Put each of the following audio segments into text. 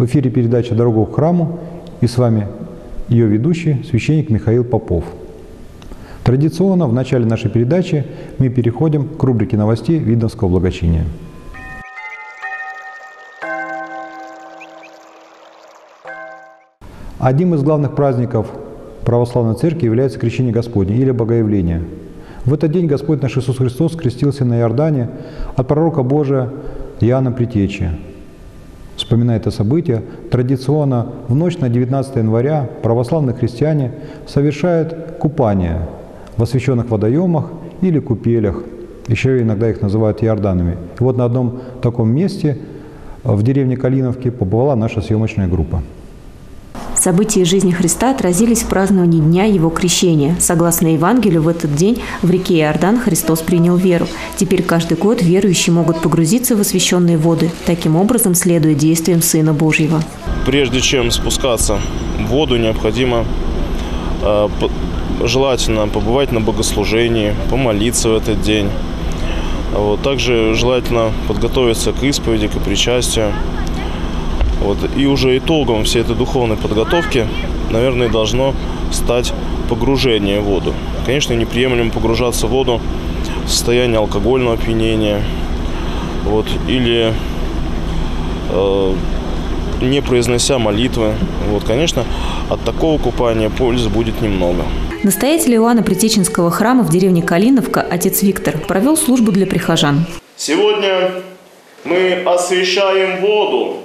В эфире передача «Дорога к храму» и с вами ее ведущий, священник Михаил Попов. Традиционно в начале нашей передачи мы переходим к рубрике новостей Видновского благочиния. Одним из главных праздников православной церкви является Крещение Господне или Богоявление. В этот день Господь наш Иисус Христос крестился на Иордане от пророка Божия Иоанна Притечи. Вспоминая это событие, традиционно в ночь на 19 января православные христиане совершают купание в освященных водоемах или купелях. Еще иногда их называют Иорданами. И вот на одном таком месте в деревне Калиновки побывала наша съемочная группа. События жизни Христа отразились в праздновании Дня Его крещения. Согласно Евангелию, в этот день в реке Иордан Христос принял веру. Теперь каждый год верующие могут погрузиться в освященные воды, таким образом следуя действиям Сына Божьего. Прежде чем спускаться в воду, необходимо э, желательно побывать на богослужении, помолиться в этот день. Вот. Также желательно подготовиться к исповеди, к причастию. Вот. И уже итогом всей этой духовной подготовки, наверное, должно стать погружение в воду. Конечно, неприемлемо погружаться в воду в состояние алкогольного опьянения вот, или э, не произнося молитвы. Вот, конечно, от такого купания пользы будет немного. Настоятель Иоанна Притеченского храма в деревне Калиновка, отец Виктор, провел службу для прихожан. Сегодня мы освещаем воду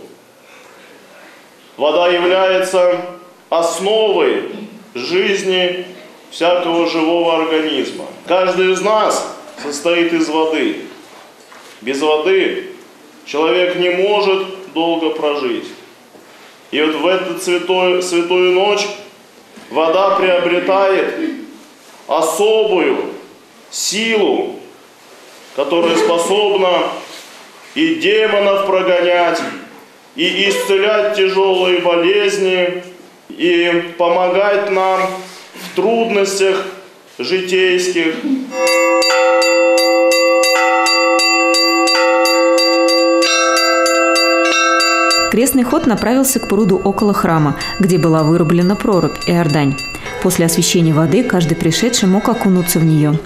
Вода является основой жизни всякого живого организма. Каждый из нас состоит из воды. Без воды человек не может долго прожить. И вот в эту святую, святую ночь вода приобретает особую силу, которая способна и демонов прогонять, и исцелять тяжелые болезни, и помогать нам в трудностях житейских. Крестный ход направился к пруду около храма, где была вырублена прорубь Иордань. После освещения воды каждый пришедший мог окунуться в нее.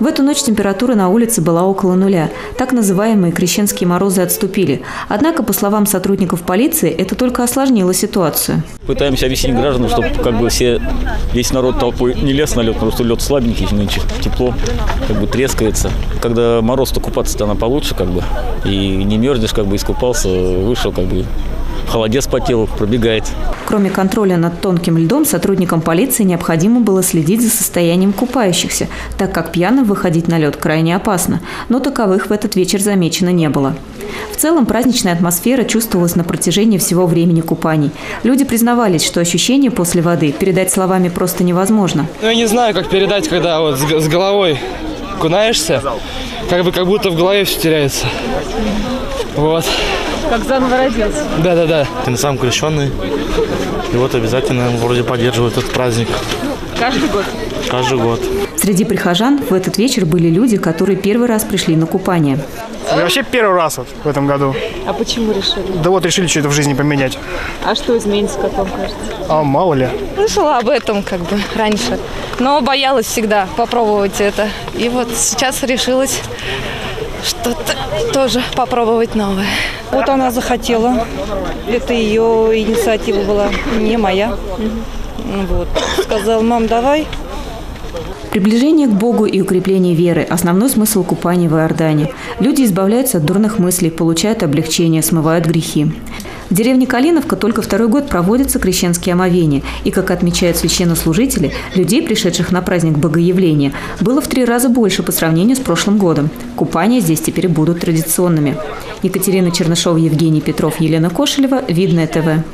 В эту ночь температура на улице была около нуля. Так называемые крещенские морозы отступили. Однако, по словам сотрудников полиции, это только осложнило ситуацию. Пытаемся объяснить гражданам, чтобы как бы все, весь народ толпой не лез на лед, потому что лед слабенький, нынче тепло, как бы трескается. Когда мороз, то купаться-то она получше, как бы, и не мерзнешь, как бы искупался, вышел, как бы, холодец по телу пробегает. Кроме контроля над тонким льдом, сотрудникам полиции необходимо было следить за состоянием купающихся, так как пьяным выходить на лед крайне опасно, но таковых в этот вечер замечено не было. В целом праздничная атмосфера чувствовалась на протяжении всего времени купаний. Люди признавались, что ощущения после воды передать словами просто невозможно. Ну, я не знаю, как передать, когда вот с головой кунаешься, как бы как будто в голове все теряется. Вот. Как заново родился. Да, да, да. Ты сам крещенный. И вот обязательно вроде поддерживают этот праздник. Каждый год? Каждый год. Среди прихожан в этот вечер были люди, которые первый раз пришли на купание. Я вообще первый раз вот в этом году. А почему решили? Да вот решили что-то в жизни поменять. А что изменится, как вам кажется? А мало ли. Слышала об этом как бы раньше, но боялась всегда попробовать это. И вот сейчас решилась что-то тоже попробовать новое. Вот она захотела. Это ее инициатива была, не моя. Вот. Сказал, мам, давай. Приближение к Богу и укрепление веры – основной смысл купания в Иордане. Люди избавляются от дурных мыслей, получают облегчение, смывают грехи. В деревне Калиновка только второй год проводятся крещенские омовения, и, как отмечают священнослужители, людей, пришедших на праздник Богоявления, было в три раза больше по сравнению с прошлым годом. Купания здесь теперь будут традиционными. Екатерина Чернышова, Евгений Петров, Елена Кошелева, Видное ТВ.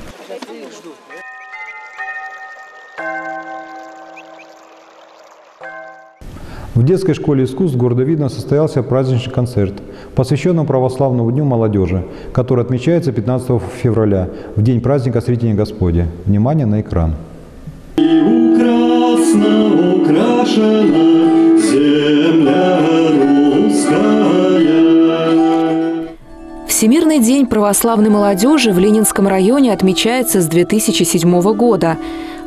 В детской школе искусств города Видно состоялся праздничный концерт, посвященный православному дню молодежи, который отмечается 15 февраля, в день праздника Сретения Господи. Внимание на экран. В Всемирный день православной молодежи в Ленинском районе отмечается с 2007 года.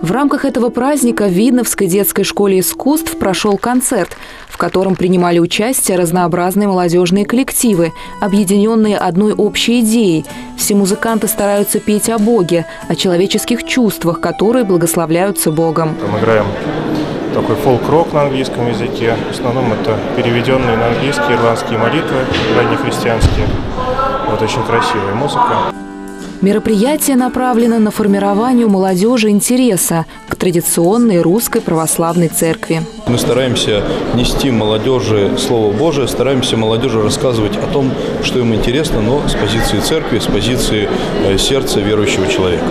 В рамках этого праздника в Видновской детской школе искусств прошел концерт, в котором принимали участие разнообразные молодежные коллективы, объединенные одной общей идеей. Все музыканты стараются петь о Боге, о человеческих чувствах, которые благословляются Богом. Там играем такой фолк-рок на английском языке. В основном это переведенные на английский ирландские молитвы, раннехристианские. Вот очень красивая музыка. Мероприятие направлено на формирование у молодежи интереса к традиционной русской православной церкви. Мы стараемся нести молодежи Слово Божие, стараемся молодежи рассказывать о том, что им интересно, но с позиции церкви, с позиции э, сердца верующего человека.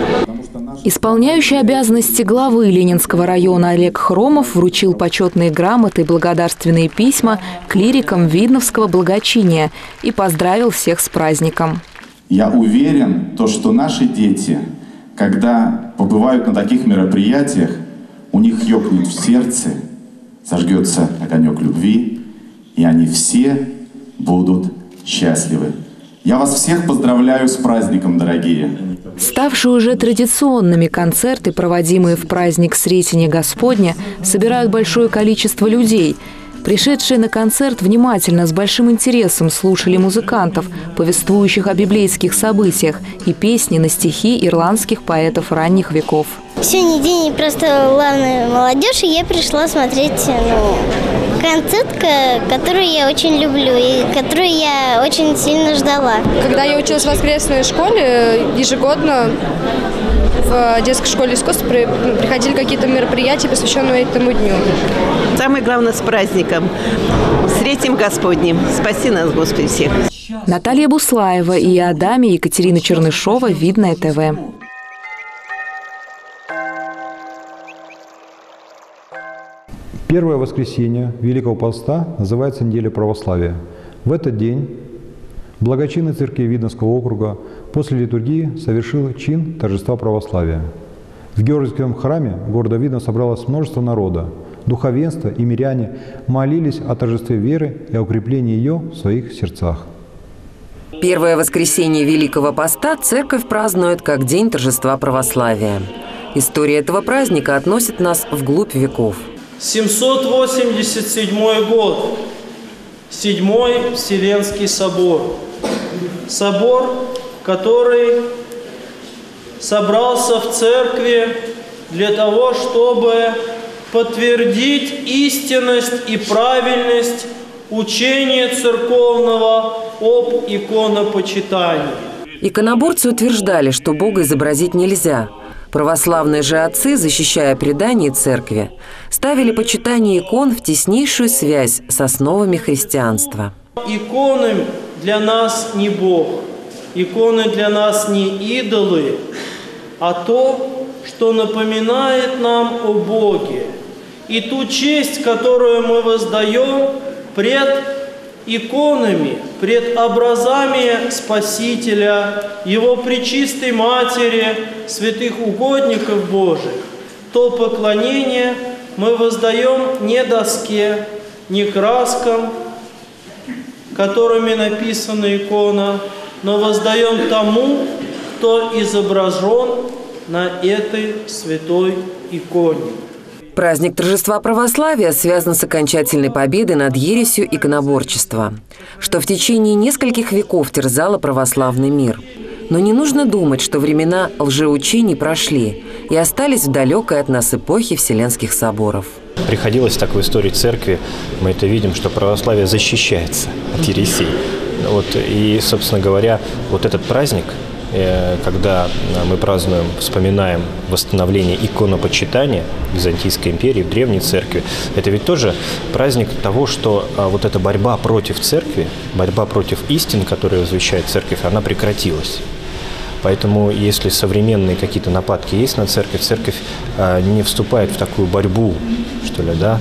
Исполняющий обязанности главы Ленинского района Олег Хромов вручил почетные грамоты и благодарственные письма клирикам Видновского благочиния и поздравил всех с праздником. Я уверен, то, что наши дети, когда побывают на таких мероприятиях, у них ёкнет в сердце, зажгется огонек любви, и они все будут счастливы. Я вас всех поздравляю с праздником, дорогие. Ставшие уже традиционными концерты, проводимые в праздник Сретения Господня, собирают большое количество людей. Пришедшие на концерт внимательно, с большим интересом слушали музыкантов, повествующих о библейских событиях, и песни на стихи ирландских поэтов ранних веков. Сегодня день просто главная молодежь, и я пришла смотреть ну, концерт, который я очень люблю и который я очень сильно ждала. Когда я училась в воскресной школе, ежегодно в детской школе искусств приходили какие-то мероприятия, посвященные этому дню. Самое главное с праздником. С этим Господним. Спаси нас, Господи, всех. Наталья Буслаева и Адаме Екатерина Чернышова, Видное ТВ. Первое воскресенье Великого Поста называется неделя православия. В этот день благочинный церкви Видновского округа после литургии совершил чин торжества православия. В Георгиевском храме города Видно собралось множество народа. Духовенство и миряне молились о торжестве веры и о укреплении ее в своих сердцах. Первое воскресенье Великого Поста церковь празднует как День торжества православия. История этого праздника относит нас вглубь веков – 787 год. Седьмой Вселенский собор. Собор, который собрался в церкви для того, чтобы подтвердить истинность и правильность учения церковного об иконопочитании. Иконоборцы утверждали, что Бога изобразить нельзя – Православные же отцы, защищая предание церкви, ставили почитание икон в теснейшую связь с основами христианства. Иконы для нас не Бог, иконы для нас не идолы, а то, что напоминает нам о Боге и ту честь, которую мы воздаем пред иконами, пред образами Спасителя, Его Пречистой Матери, святых угодников Божьих, то поклонение мы воздаем не доске, не краскам, которыми написана икона, но воздаем тому, кто изображен на этой святой иконе. Праздник торжества православия связан с окончательной победой над ересью иконоборчества, что в течение нескольких веков терзало православный мир. Но не нужно думать, что времена лжеучений прошли и остались в далекой от нас эпохе Вселенских соборов. Приходилось так в истории церкви, мы это видим, что православие защищается от ересей. Вот, и, собственно говоря, вот этот праздник – когда мы празднуем, вспоминаем восстановление иконопочитания Византийской империи, в Древней Церкви, это ведь тоже праздник того, что а, вот эта борьба против Церкви, борьба против истин, которые возвещает Церковь, она прекратилась. Поэтому, если современные какие-то нападки есть на церковь, церковь а, не вступает в такую борьбу, что ли, да,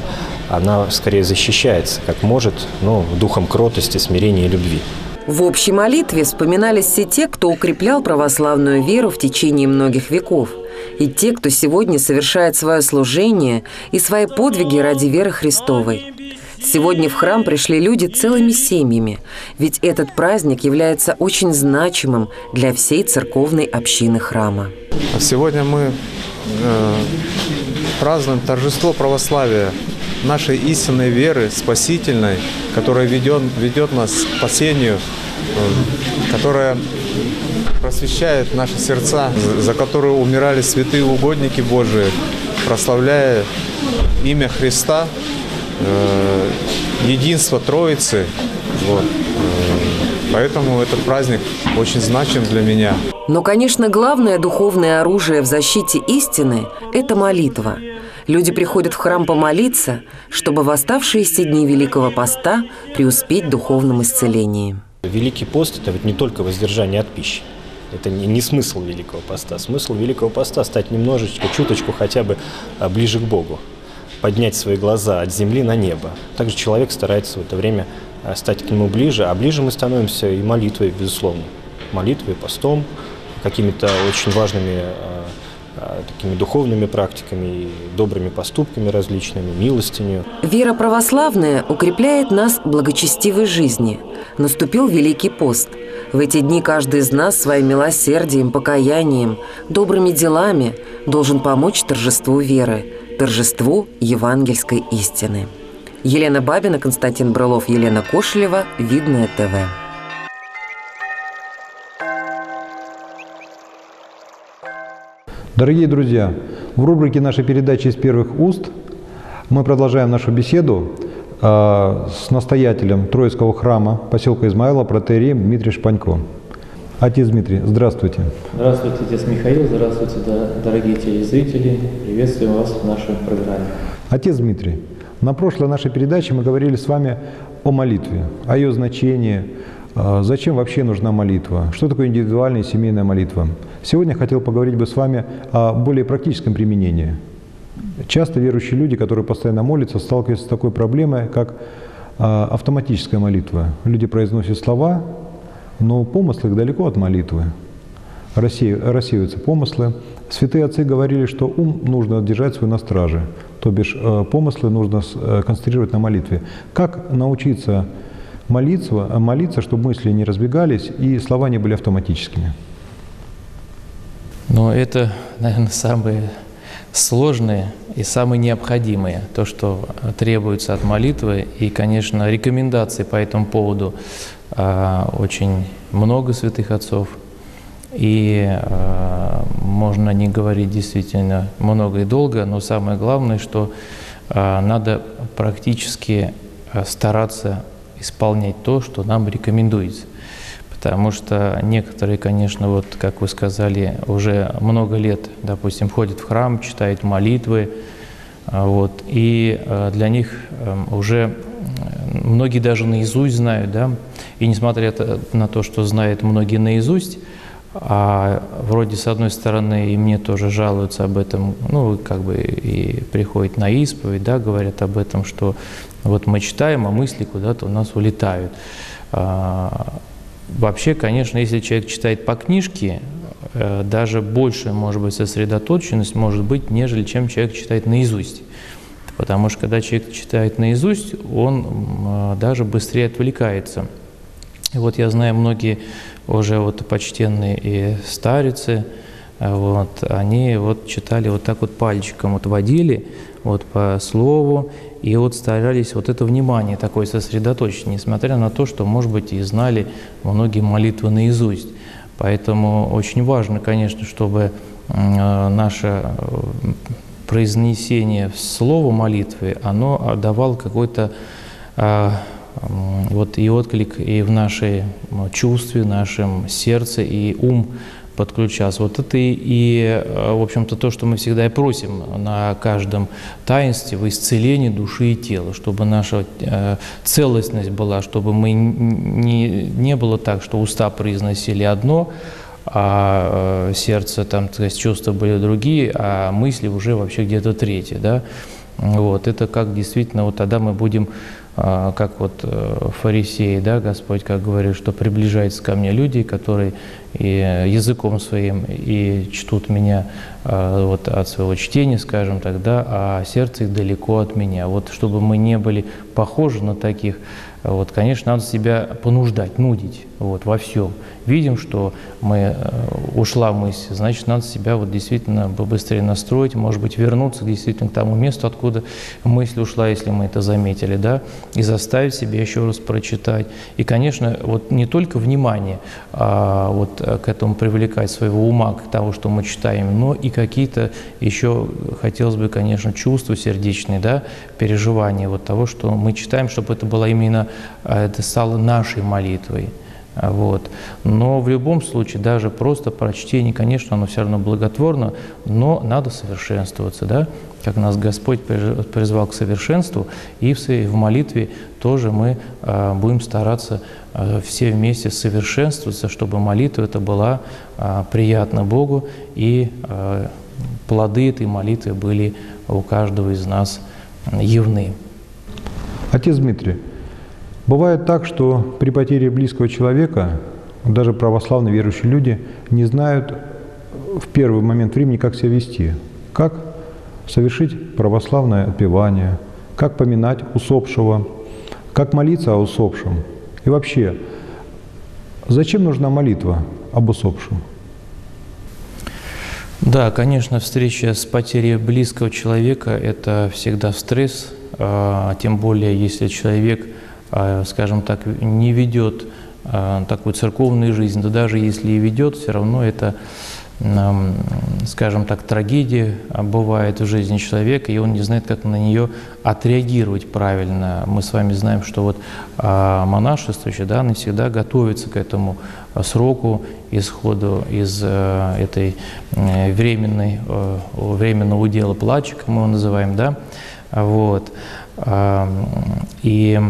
она скорее защищается, как может, ну, духом кротости, смирения и любви. В общей молитве вспоминались все те, кто укреплял православную веру в течение многих веков, и те, кто сегодня совершает свое служение и свои подвиги ради веры Христовой. Сегодня в храм пришли люди целыми семьями, ведь этот праздник является очень значимым для всей церковной общины храма. Сегодня мы э, празднуем торжество православия, нашей истинной веры, спасительной, которая ведет, ведет нас к спасению, э, которая просвещает наши сердца, за, за которую умирали святые угодники Божии, прославляя имя Христа, э, единство Троицы. Вот. Э, Поэтому этот праздник очень значим для меня. Но, конечно, главное духовное оружие в защите истины – это молитва. Люди приходят в храм помолиться, чтобы в оставшиеся дни Великого Поста преуспеть в духовном исцелении. Великий пост – это ведь не только воздержание от пищи. Это не, не смысл Великого Поста. Смысл Великого Поста – стать немножечко, чуточку хотя бы а, ближе к Богу. Поднять свои глаза от земли на небо. Также человек старается в это время а, стать к нему ближе, а ближе мы становимся и молитвой, безусловно. Молитвой, постом, какими-то очень важными а, такими духовными практиками добрыми поступками различными, милостынью. Вера православная укрепляет нас благочестивой жизни. Наступил Великий пост. В эти дни каждый из нас своим милосердием, покаянием, добрыми делами должен помочь торжеству веры, торжеству евангельской истины. Елена Бабина, Константин Брылов, Елена Кошелева, Видное ТВ. Дорогие друзья, в рубрике нашей передачи из первых уст мы продолжаем нашу беседу э, с настоятелем Троицкого храма поселка Измаила протерием Дмитрием Шпанько. Отец Дмитрий, здравствуйте. Здравствуйте, отец Михаил, здравствуйте, дорогие телезрители. Приветствуем вас в нашей программе. Отец Дмитрий, на прошлой нашей передаче мы говорили с вами о молитве, о ее значении, зачем вообще нужна молитва, что такое индивидуальная и семейная молитва. Сегодня хотел поговорить бы с вами о более практическом применении. Часто верующие люди, которые постоянно молятся, сталкиваются с такой проблемой, как а, автоматическая молитва. Люди произносят слова, но помыслы далеко от молитвы. Рассеиваются помыслы. Святые отцы говорили, что ум нужно держать свой на страже, то бишь э, помыслы нужно э, концентрировать на молитве. Как научиться молиться, молиться, чтобы мысли не разбегались и слова не были автоматическими? Но это, наверное, самые сложные и самые необходимые, то, что требуется от молитвы. И, конечно, рекомендаций по этому поводу э, очень много святых отцов. И э, можно не говорить действительно много и долго, но самое главное, что э, надо практически стараться исполнять то, что нам рекомендуется. Потому что некоторые, конечно, вот, как вы сказали, уже много лет, допустим, ходят в храм, читают молитвы, вот, и для них уже многие даже наизусть знают, да, и несмотря на то, что знают многие наизусть, а вроде с одной стороны и мне тоже жалуются об этом, ну как бы и приходят на исповедь, да, говорят об этом, что вот мы читаем, а мысли куда-то у нас улетают. Вообще, конечно, если человек читает по книжке, э, даже больше, может быть, сосредоточенность может быть, нежели чем человек читает наизусть. Потому что когда человек читает наизусть, он э, даже быстрее отвлекается. И вот я знаю многие уже вот почтенные и старицы, э, вот, они вот читали вот так вот пальчиком, вот водили вот по слову, и вот старались вот это внимание такое сосредоточить, несмотря на то, что, может быть, и знали многие молитвы наизусть. Поэтому очень важно, конечно, чтобы наше произнесение слова молитвы, оно давало какой-то вот и отклик и в нашей чувстве, нашем сердце, и ум подключаться. Вот это и, в общем-то, то, что мы всегда и просим на каждом таинстве в исцелении души и тела, чтобы наша э, целостность была, чтобы мы не, не было так, что уста произносили одно, а э, сердце, там, то есть чувства были другие, а мысли уже вообще где-то третье, да. Вот, это как действительно, вот тогда мы будем как вот э, фарисеи, да, Господь, как говорит, что приближаются ко мне люди, которые и языком своим и чтут меня а, вот от своего чтения, скажем так, да, а сердце их далеко от меня. Вот чтобы мы не были похожи на таких, вот, конечно, надо себя понуждать, нудить вот, во всем. Видим, что мы, э, ушла мысль, значит, надо себя вот действительно быстрее настроить, может быть, вернуться действительно к тому месту, откуда мысль ушла, если мы это заметили, да, и заставить себя еще раз прочитать. И, конечно, вот не только внимание а вот к этому привлекать своего ума, к тому, что мы читаем, но и какие-то еще, хотелось бы, конечно, чувства сердечные, да, переживания вот того, что мы читаем, чтобы это было именно, э, это стало нашей молитвой. Вот. Но в любом случае, даже просто прочтение, конечно, оно все равно благотворно, но надо совершенствоваться, да? как нас Господь призвал к совершенству, и в молитве тоже мы а, будем стараться а, все вместе совершенствоваться, чтобы молитва это была а, приятна Богу, и плоды этой молитвы были у каждого из нас явны. Отец Дмитрий, Бывает так, что при потере близкого человека даже православные верующие люди не знают в первый момент времени, как себя вести, как совершить православное отпевание, как поминать усопшего, как молиться о усопшем. И вообще, зачем нужна молитва об усопшем? Да, конечно, встреча с потерей близкого человека – это всегда стресс, а, тем более, если человек – скажем так, не ведет а, такую церковную жизнь, да даже если и ведет, все равно это, скажем так, трагедия бывает в жизни человека, и он не знает, как на нее отреагировать правильно. Мы с вами знаем, что вот а, монашествующие, да, они всегда готовятся к этому сроку исходу из этой временной, временного удела плача, как мы его называем, да, вот. И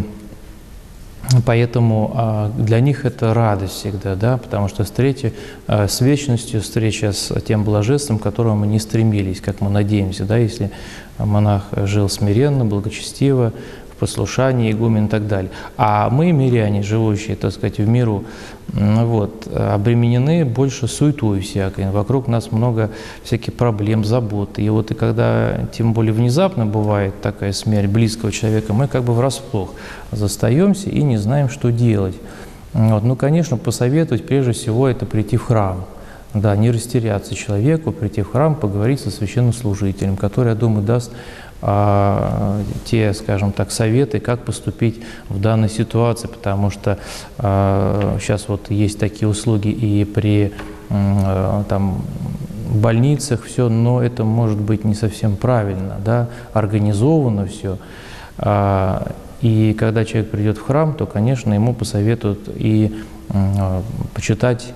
Поэтому а, для них это радость всегда, да, потому что встреча с вечностью, встреча с тем блаженством, к которому мы не стремились, как мы надеемся, да, если монах жил смиренно, благочестиво, послушание, игумен и так далее. А мы, миряне, живущие, так сказать, в миру, вот, обременены больше суетой всякой. Вокруг нас много всяких проблем, забот. И вот и когда, тем более внезапно бывает такая смерть близкого человека, мы как бы врасплох застаемся и не знаем, что делать. Вот. Ну, конечно, посоветовать прежде всего это прийти в храм. Да, не растеряться человеку, прийти в храм, поговорить со священнослужителем, который, я думаю, даст а, те, скажем так, советы, как поступить в данной ситуации, потому что а, сейчас вот есть такие услуги и при а, там, больницах все, но это может быть не совсем правильно, да, организовано все. А, и когда человек придет в храм, то, конечно, ему посоветуют и а, почитать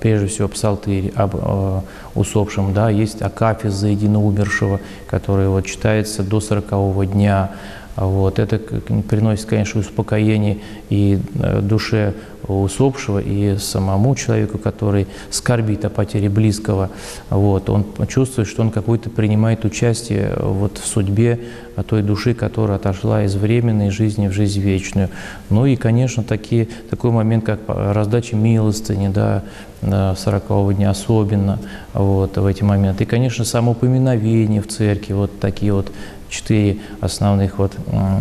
прежде всего псалтырь об э, усопшем, да, есть акафиз за единоумершего, который вот читается до сорокового дня, вот. Это приносит, конечно, успокоение и э, душе усопшего, и самому человеку, который скорбит о потере близкого. Вот. Он чувствует, что он какой-то принимает участие вот в судьбе той души, которая отошла из временной жизни в жизнь вечную. Ну и, конечно, такие, такой момент, как раздача милостыни, да, 40 дня особенно вот, в эти моменты. И, конечно, самоупоминовение в церкви, вот такие вот четыре основных, вот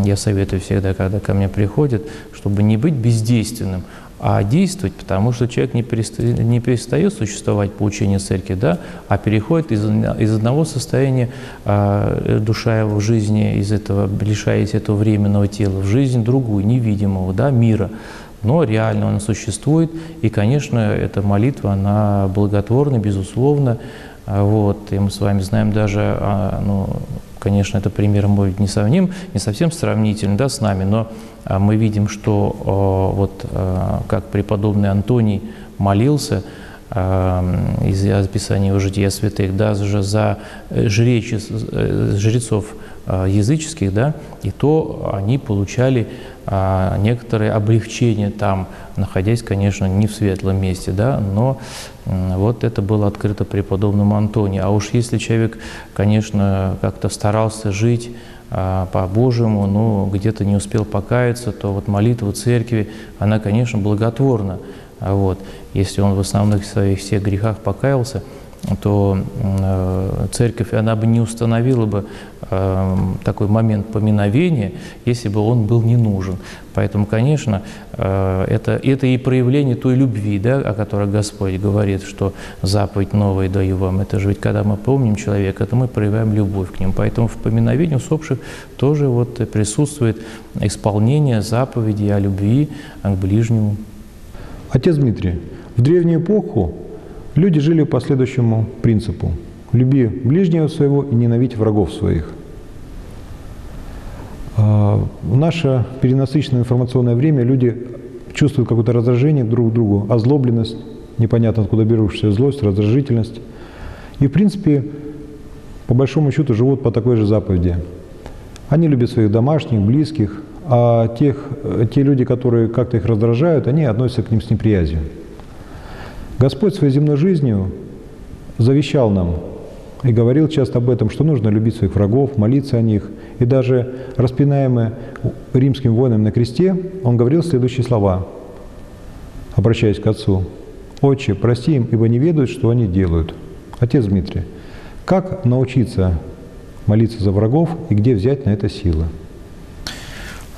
я советую всегда, когда ко мне приходят, чтобы не быть бездейственным, а действовать, потому что человек не перестает, не перестает существовать по учению церкви, да, а переходит из, из одного состояния а, душа его в жизни, из этого, лишаясь этого временного тела, в жизнь другую, невидимого, да, мира. Но реально он существует, и, конечно, эта молитва, она благотворна, безусловно, вот, и мы с вами знаем даже, а, ну, конечно, это пример будет не сравним, не совсем сравнительный да, с нами, но а, мы видим, что а, вот как преподобный Антоний молился, из описания его жития святых, даже за э, жрецов языческих, да, и то они получали а, некоторые облегчения там, находясь, конечно, не в светлом месте, да, но вот это было открыто преподобному Антонию. А уж если человек, конечно, как-то старался жить а, по-божьему, но где-то не успел покаяться, то вот молитва церкви, она, конечно, благотворна. Вот, если он в основных своих всех грехах покаялся, то э, церковь, она бы не установила бы э, такой момент поминовения, если бы он был не нужен. Поэтому, конечно, э, это, это и проявление той любви, да, о которой Господь говорит, что заповедь новая даю вам. Это же ведь когда мы помним человека, это мы проявляем любовь к нему. Поэтому в поминовении усопших тоже вот присутствует исполнение заповеди о любви к ближнему. Отец Дмитрий, в древнюю эпоху люди жили по следующему принципу. Люби ближнего своего и ненавидь врагов своих. А, в наше перенасыщенное информационное время люди чувствуют какое-то раздражение друг к другу, озлобленность, непонятно откуда берущаяся злость, раздражительность. И, в принципе, по большому счету живут по такой же заповеди. Они любят своих домашних, близких, а тех, те люди, которые как-то их раздражают, они относятся к ним с неприязнью. Господь своей земной жизнью завещал нам и говорил часто об этом, что нужно любить своих врагов, молиться о них. И даже распинаемый римским воином на кресте, он говорил следующие слова, обращаясь к Отцу. «Отче, прости им, ибо не ведают, что они делают». Отец Дмитрий, как научиться молиться за врагов и где взять на это силы?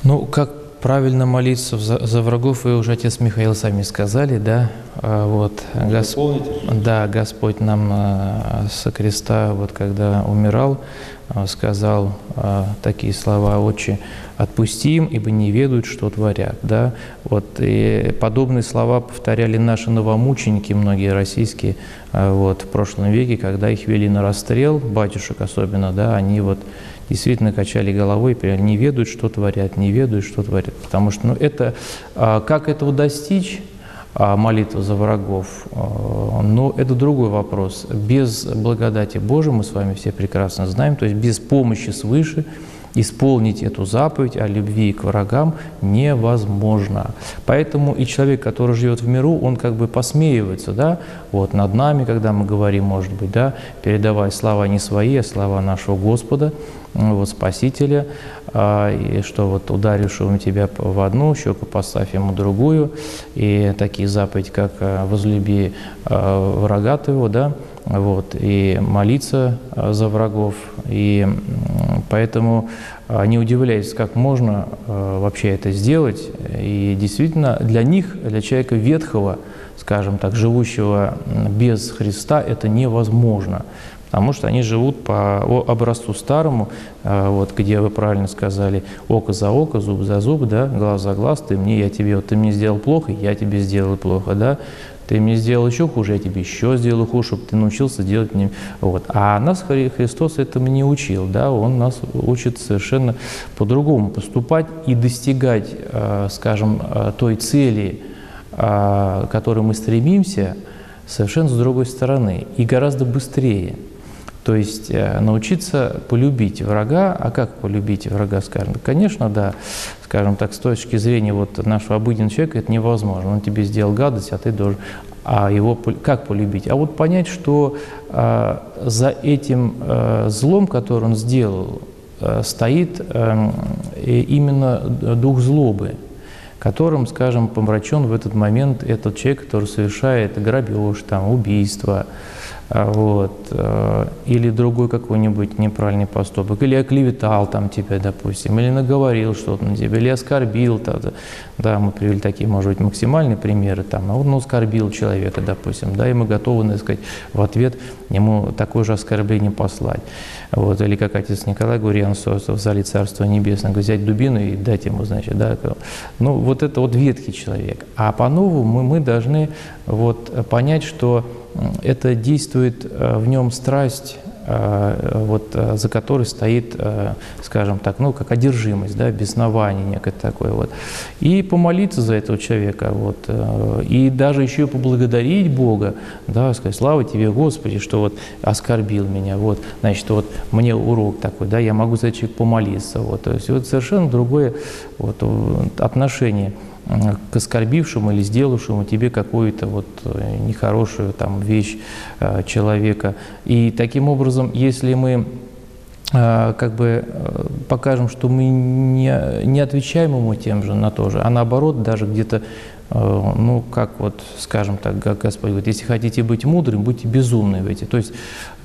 Ну, как правильно молиться за, за врагов, вы уже, отец Михаил, сами сказали, да? А, вот, Гос... Да, Господь нам а, со креста, вот когда умирал, а, сказал такие слова, «Отче, отпусти им, ибо не ведают, что творят». Да? Вот, и подобные слова повторяли наши новомученики, многие российские, вот, в прошлом веке, когда их вели на расстрел, батюшек особенно, да, они вот действительно качали головой, не ведают, что творят, не ведают, что творят. Потому что ну, это, а, как этого достичь, а, молитва за врагов, а, но это другой вопрос. Без благодати Божией, мы с вами все прекрасно знаем, то есть без помощи свыше – исполнить эту заповедь о любви к врагам невозможно. Поэтому и человек, который живет в миру, он как бы посмеивается, да, вот над нами, когда мы говорим, может быть, да, передавая слова не свои, а слова нашего Господа, вот Спасителя, а, и что вот ударившего тебя в одну щеку, поставь ему другую, и такие заповеди, как а, возлюби а, врага твоего, да, вот, и молиться за врагов. И поэтому не удивляйтесь, как можно вообще это сделать. И действительно, для них, для человека ветхого, скажем так, живущего без Христа, это невозможно потому что они живут по образцу старому, а, вот, где вы правильно сказали, око за око, зуб за зуб, да, глаз за глаз, ты мне, я тебе, вот ты мне сделал плохо, я тебе сделал плохо, да, ты мне сделал еще хуже, я тебе еще сделаю хуже, чтобы ты научился делать мне. Вот. А нас Христос этому не учил, да, Он нас учит совершенно по-другому поступать и достигать, а, скажем, а, той цели, к которой мы стремимся, совершенно с другой стороны и гораздо быстрее. То есть э, научиться полюбить врага, а как полюбить врага, скажем? Конечно, да, скажем так, с точки зрения вот нашего обыденного человека это невозможно. Он тебе сделал гадость, а ты должен... А его как полюбить? А вот понять, что а, за этим а, злом, который он сделал, а, стоит а, именно дух злобы которым, скажем, помрачен в этот момент этот человек, который совершает грабеж, там, убийство, вот, э, или другой какой-нибудь неправильный поступок, или оклеветал там тебя, допустим, или наговорил что-то на тебя, или оскорбил, да, да, мы привели такие, может быть, максимальные примеры, там, а он ну, оскорбил человека, допустим, да, и мы готовы, так сказать, в ответ ему такое же оскорбление послать. Вот, или как отец Николай Гурьян в зале Царства Небесного, взять дубину и дать ему, значит, да, ну, вот это вот ветхий человек. А по-новому мы, мы должны вот понять, что это действует э, в нем страсть, э, вот, э, за которой стоит, скажем так, ну, как одержимость, да, беснование некое такое. Вот. И помолиться за этого человека, вот, и даже еще и поблагодарить Бога, да, сказать, слава тебе, Господи, что вот оскорбил меня, вот, значит, вот мне урок такой, да, я могу за этого человека помолиться, вот, то есть вот совершенно другое вот, отношение к оскорбившему или сделавшему тебе какую-то вот э, нехорошую там вещь э, человека. И таким образом, если мы э, как бы покажем, что мы не, не отвечаем ему тем же на то же, а наоборот даже где-то ну, как вот, скажем так, как Господь говорит, если хотите быть мудрым, будьте безумны в эти. То есть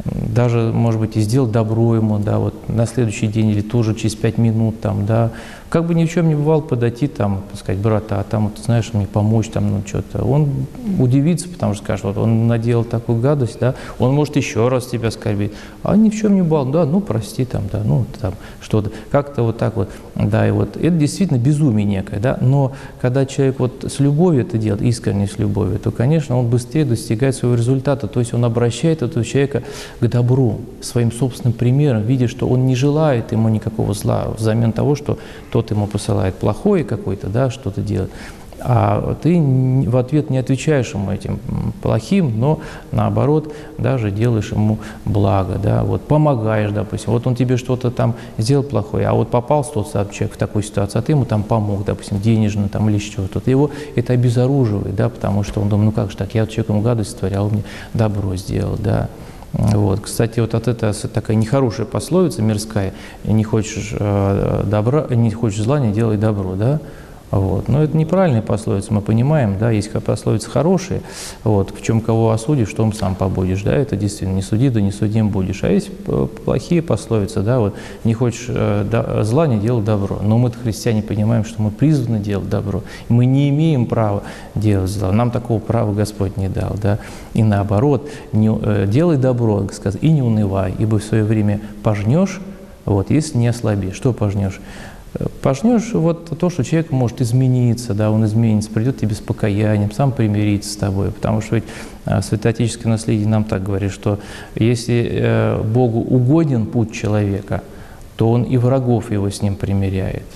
даже, может быть, и сделать добро ему, да, вот на следующий день или тоже через пять минут, там, да, как бы ни в чем не бывало, подойти, там, сказать, брата, а там, вот, знаешь, мне помочь, там, ну, что-то. Он удивится, потому что скажет, вот он наделал такую гадость, да, он может еще раз тебя оскорбить, а ни в чем не бывало, да, ну, прости, там, да, ну, там, что-то, как-то вот так вот, да, и вот, это действительно безумие некое, да, но когда человек вот с любовью это делает, искренне с любовью, то, конечно, он быстрее достигает своего результата, то есть он обращает этого человека к добру, своим собственным примером, видя, что он не желает ему никакого зла взамен того, что тот кто ему посылает плохое какое-то, да, что-то делать, а ты в ответ не отвечаешь ему этим плохим, но наоборот даже делаешь ему благо, да, вот помогаешь, допустим, вот он тебе что-то там сделал плохое, а вот попал тот человек в такую ситуацию, а ты ему там помог, допустим, денежно там или что-то, его это обезоруживает, да, потому что он думает, ну как же так, я вот человеку гадость творил, а он мне добро сделал, да, вот. Кстати, вот от этого такая нехорошая пословица мирская, не хочешь э, добра, не хочешь зла, не делай добро, да? Вот. Но это неправильная пословица, мы понимаем, да, есть пословицы хорошие, вот, в чем кого осудишь, в том сам побудешь, да, это действительно не суди, да не судим будешь. А есть плохие пословицы, да, вот, не хочешь э, да, зла, не делай добро. Но мы, христиане, понимаем, что мы призваны делать добро, мы не имеем права делать зло, нам такого права Господь не дал, да, и наоборот, не, э, делай добро, сказать, и не унывай, ибо в свое время пожнешь, вот, если не ослабишь. Что пожнешь? Пожнешь вот то, что человек может измениться, да, он изменится, придет тебе с покаянием, сам примирится с тобой. Потому что ведь а, святоотеческое наследие нам так говорит, что если э, Богу угоден путь человека, то он и врагов его с ним примиряет.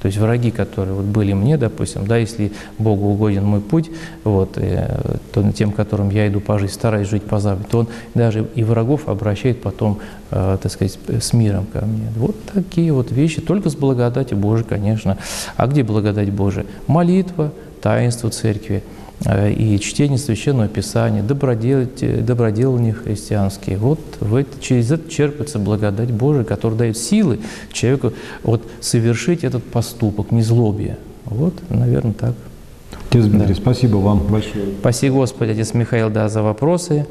То есть враги, которые вот были мне, допустим, да, если Богу угоден мой путь, вот, э, то тем, которым я иду по жизни, стараюсь жить по заповеди, то Он даже и врагов обращает потом, э, так сказать, с миром ко мне. Вот такие вот вещи, только с благодати Божией, конечно. А где благодать Божия? Молитва, таинство церкви – и чтение Священного Писания, доброделания христианские. Вот в это, через это черпается благодать Божия, которая дает силы человеку вот, совершить этот поступок, не злобие. Вот, наверное, так. Отец Дмитрий, да. спасибо вам большое. Спасибо, Господи, Отец Михаил, да, за вопросы.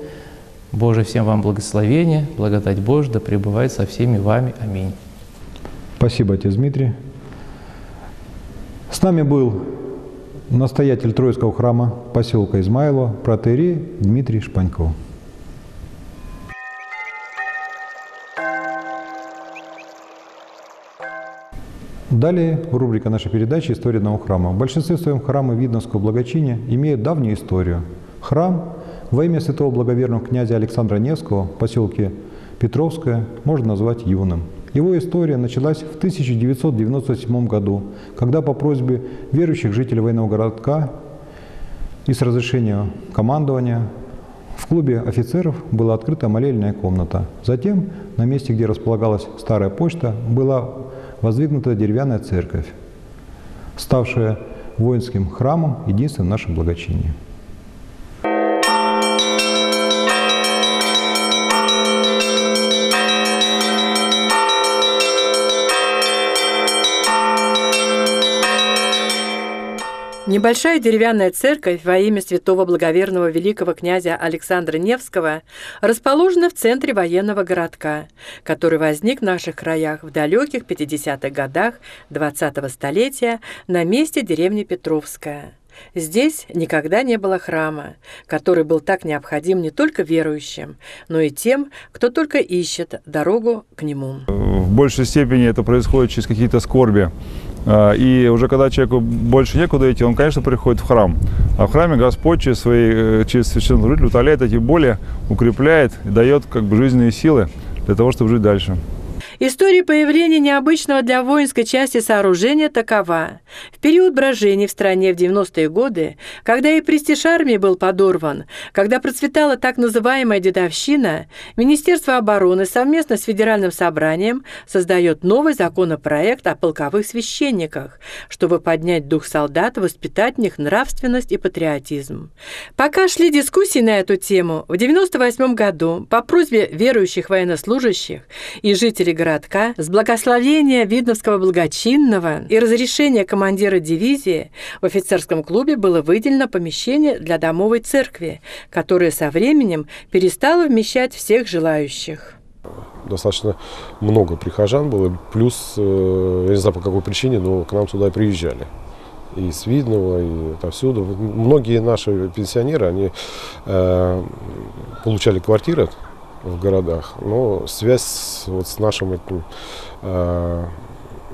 Боже, всем вам благословения, благодать Божия да пребывает со всеми вами. Аминь. Спасибо, Отец Дмитрий. С нами был настоятель Троицкого храма поселка Измайлова, протерей Дмитрий Шпаньков. Далее рубрика нашей передачи «История одного храма». В большинстве своем храмы Видновского благочиния имеют давнюю историю. Храм во имя святого благоверного князя Александра Невского в поселке Петровское можно назвать юным – его история началась в 1997 году, когда по просьбе верующих жителей военного городка и с разрешения командования в клубе офицеров была открыта молельная комната. Затем на месте, где располагалась старая почта, была воздвигнута деревянная церковь, ставшая воинским храмом, единственным в нашем Небольшая деревянная церковь во имя святого благоверного великого князя Александра Невского расположена в центре военного городка, который возник в наших краях в далеких 50-х годах 20-го столетия на месте деревни Петровская. Здесь никогда не было храма, который был так необходим не только верующим, но и тем, кто только ищет дорогу к нему. В большей степени это происходит через какие-то скорби и уже когда человеку больше некуда идти, он, конечно, приходит в храм. А в храме Господь через, свои, э, через священнослужителя утоляет эти боли, укрепляет и дает как бы жизненные силы для того, чтобы жить дальше. История появления необычного для воинской части сооружения такова. В период брожений в стране в 90-е годы, когда и престиж армии был подорван, когда процветала так называемая дедовщина, Министерство обороны совместно с Федеральным собранием создает новый законопроект о полковых священниках, чтобы поднять дух солдат, воспитать в них нравственность и патриотизм. Пока шли дискуссии на эту тему, в 98 году по просьбе верующих военнослужащих и жителей города городка с благословения Видновского благочинного и разрешения командира дивизии в офицерском клубе было выделено помещение для домовой церкви, которое со временем перестало вмещать всех желающих достаточно много прихожан было, плюс, э, я не знаю по какой причине, но к нам туда приезжали. И с Видного, и отовсюду. Многие наши пенсионеры, они э, получали квартиры в городах, но связь вот с нашим этим э,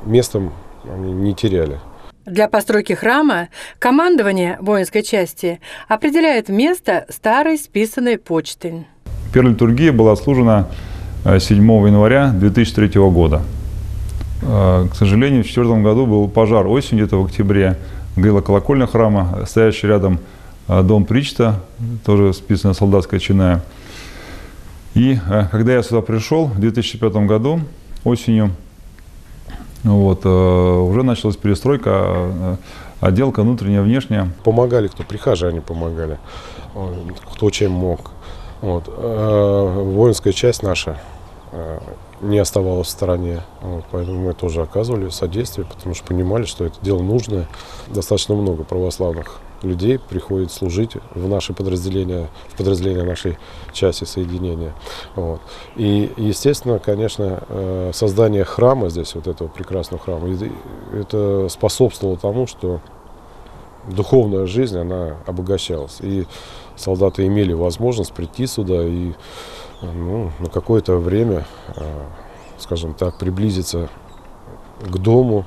местом они не теряли. Для постройки храма командование воинской части определяет место старой списанной почты. Первая литургия была отслужена 7 января 2003 года. К сожалению, в 2004 году был пожар осенью, где-то в октябре. Горела колокольня храма, стоящий рядом дом Причта, тоже списанная солдатская чиная. И когда я сюда пришел в 2005 году, осенью, вот, уже началась перестройка, отделка внутренняя, внешняя. Помогали, кто прихожане помогали, кто чем мог. Вот. Воинская часть наша не оставалась в стороне. Вот, поэтому мы тоже оказывали содействие, потому что понимали, что это дело нужное. Достаточно много православных людей приходит служить в наши подразделения, в подразделения нашей части соединения. Вот. И, естественно, конечно, создание храма здесь, вот этого прекрасного храма, это способствовало тому, что духовная жизнь, она обогащалась. И солдаты имели возможность прийти сюда и ну, на какое-то время, скажем так, приблизиться к дому,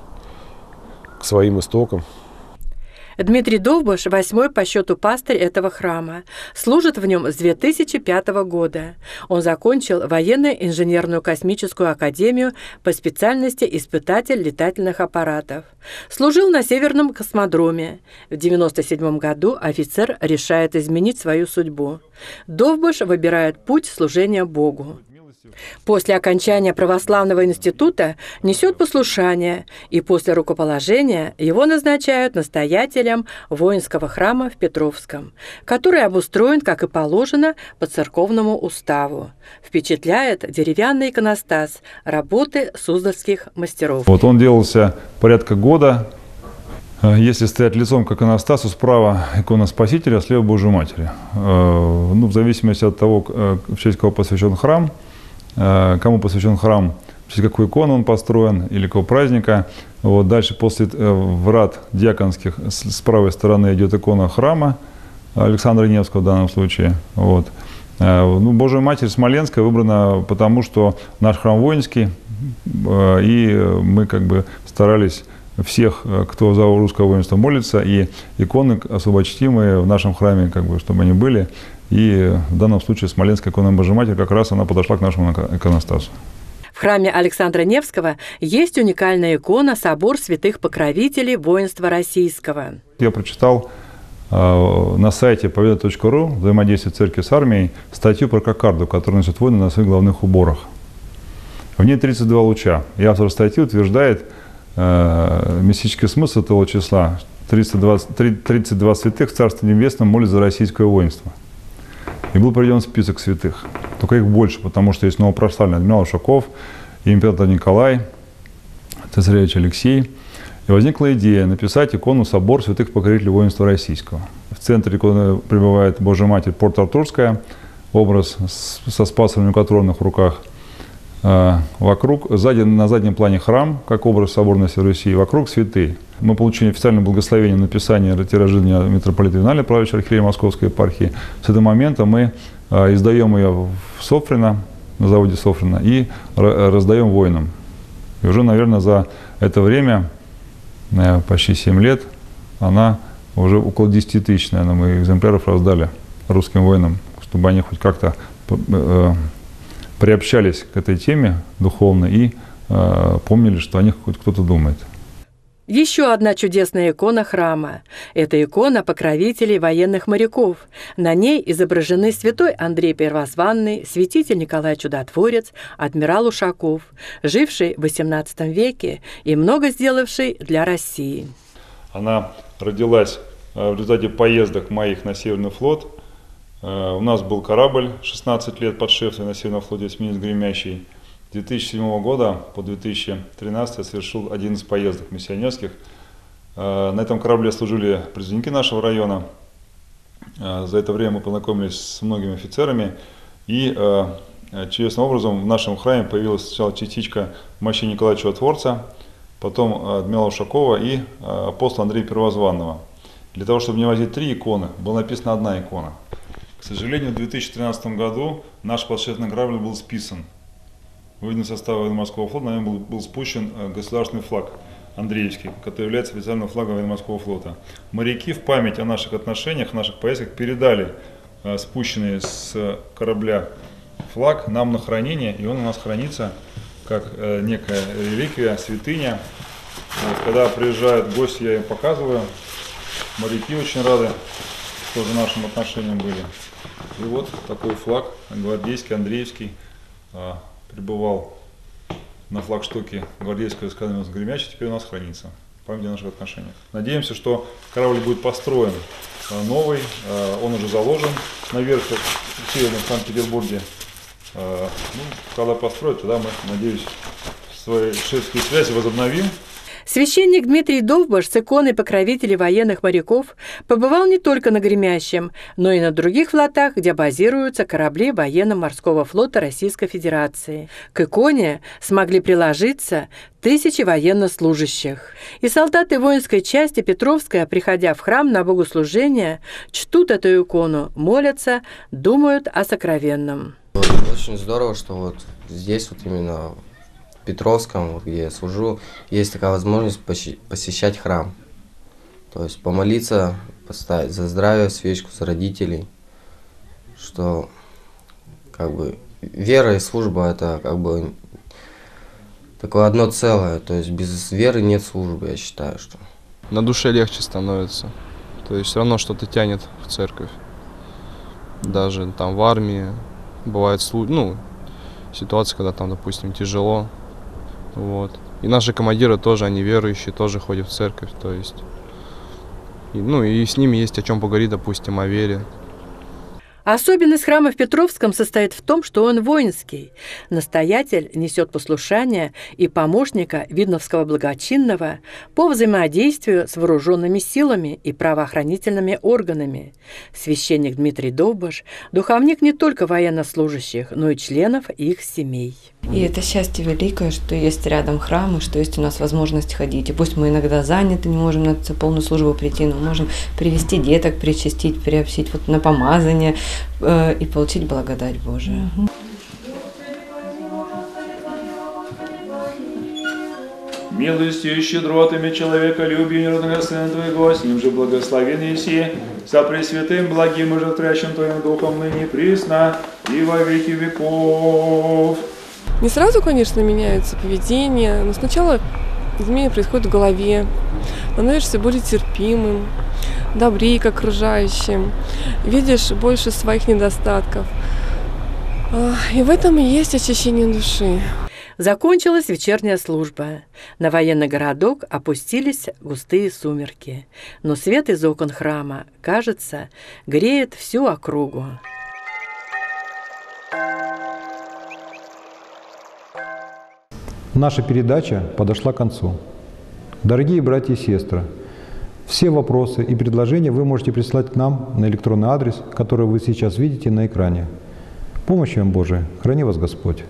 к своим истокам. Дмитрий Довбуш – восьмой по счету пастырь этого храма. Служит в нем с 2005 года. Он закончил военно-инженерную космическую академию по специальности испытатель летательных аппаратов. Служил на Северном космодроме. В 1997 году офицер решает изменить свою судьбу. Довбуш выбирает путь служения Богу. После окончания православного института несет послушание, и после рукоположения его назначают настоятелем воинского храма в Петровском, который обустроен, как и положено, по церковному уставу. Впечатляет деревянный иконостас работы суздальских мастеров. Вот он делался порядка года, если стоять лицом к иконостасу, справа икона Спасителя, слева Божьей Матери. Ну, в зависимости от того, в честь кого посвящен храм – Э, кому посвящен храм, через какую икону он построен или какого праздника. Вот дальше после э, врат диаконских с правой стороны идет икона храма Александра Невского в данном случае. Вот. Э, ну, Божья Матерь Смоленская выбрана потому, что наш храм воинский, и мы как бы старались всех, кто за русское воинство молится, и иконы особо чтимые в нашем храме, как бы, чтобы они были. И в данном случае Смоленская икона Божьей Матери как раз она подошла к нашему иконостасу. В храме Александра Невского есть уникальная икона «Собор святых покровителей воинства российского». Я прочитал э, на сайте победа.ру «Взаимодействие церкви с армией» статью про кокарду, которую носят воины на своих главных уборах. В ней 32 луча. И автор статьи утверждает э, мистический смысл этого числа. 320, 32 святых в Царстве Небесном молят за российское воинство – и был проведен список святых. Только их больше, потому что есть новопрославленный адмирал Ушаков, император Николай, цесаревич Алексей. И возникла идея написать икону «Собор святых покорителей воинства российского». В центре иконы пребывает Божья Матерь Порт-Артурская, образ со спасом в руках. А, вокруг, сзади, на заднем плане храм, как образ соборности Руси, вокруг святые. Мы получили официальное благословение на написание тиражирования митрополита Виналя, правящего архиерея Московской епархии. С этого момента мы а, издаем ее в Софрино, на заводе Софрино, и раздаем воинам. И уже, наверное, за это время, э, почти 7 лет, она уже около 10 тысяч, наверное, мы экземпляров раздали русским воинам, чтобы они хоть как-то э, приобщались к этой теме духовно и э, помнили, что о них хоть кто-то думает. Еще одна чудесная икона храма. Это икона покровителей военных моряков. На ней изображены святой Андрей Первозванный, святитель Николай Чудотворец, адмирал Ушаков, живший в XVIII веке и много сделавший для России. Она родилась э, в результате поездок моих на Северный флот. Э, у нас был корабль 16 лет под шефством на Северном флоте, эсминец «Гремящий». 2007 года по 2013 я совершил 11 поездок миссионерских. Э, на этом корабле служили призывники нашего района. Э, за это время мы познакомились с многими офицерами. И чудесным образом в нашем храме появилась сначала частичка мощи Николая Чудотворца, потом адмирала Ушакова и апостола Андрея Первозванного. Для того, чтобы не возить три иконы, была написана одна икона. К сожалению, в 2013 году наш подшефный корабль был списан – выведен состава военно-морского флота, на нем был, был спущен э, государственный флаг Андреевский, который является официальным флагом военно-морского флота. Моряки в память о наших отношениях, наших поездках передали э, спущенный с корабля флаг нам на хранение, и он у нас хранится как э, некая реликвия, святыня. Вот, когда приезжают гости, я им показываю. Моряки очень рады, тоже нашим отношениям были. И вот такой флаг, гвардейский, Андреевский, а, пребывал на флагштоке гвардейского эскадрона Гремячий, теперь у нас хранится. Память о наших отношениях. Надеемся, что корабль будет построен э, новый, э, он уже заложен на верфи в Северном Санкт-Петербурге. Э, ну, когда построят, тогда мы, надеюсь, свои шефские связи возобновим. Священник Дмитрий Довбаш с иконой покровителей военных моряков побывал не только на Гремящем, но и на других флотах, где базируются корабли военно-морского флота Российской Федерации. К иконе смогли приложиться тысячи военнослужащих. И солдаты воинской части Петровская, приходя в храм на богослужение, чтут эту икону, молятся, думают о сокровенном. Очень здорово, что вот здесь вот именно Петровском, где я служу, есть такая возможность посещать храм. То есть помолиться, поставить за здравие свечку, за родителей, что как бы вера и служба это как бы такое одно целое. То есть без веры нет службы, я считаю, что. На душе легче становится. То есть все равно что-то тянет в церковь. Даже там в армии бывает ну, ситуация, когда там, допустим, тяжело, вот. И наши командиры тоже, они верующие, тоже ходят в церковь, то есть. И, ну и с ними есть о чем поговорить, допустим, о вере. Особенность храма в Петровском состоит в том, что он воинский. Настоятель несет послушание и помощника Видновского благочинного по взаимодействию с вооруженными силами и правоохранительными органами. Священник Дмитрий Довбаш – духовник не только военнослужащих, но и членов их семей. И это счастье великое, что есть рядом храм, и что есть у нас возможность ходить. И пусть мы иногда заняты, не можем на полную службу прийти, но можем привести деток, причастить, приобщить вот на помазание э, и получить благодать Божию. Милостью и щедротами человеколюбия неродного Сына Твоего, с ним же благословен Иси, со Пресвятым, благим и животворящим Твоим Духом, ныне присно и во веки веков. Не сразу, конечно, меняется поведение, но сначала изменения происходят в голове, становишься более терпимым, добрее к окружающим, видишь больше своих недостатков. И в этом и есть очищение души. Закончилась вечерняя служба. На военный городок опустились густые сумерки. Но свет из окон храма, кажется, греет всю округу. Наша передача подошла к концу. Дорогие братья и сестры, все вопросы и предложения вы можете прислать к нам на электронный адрес, который вы сейчас видите на экране. Помощи вам Божия. Храни вас Господь.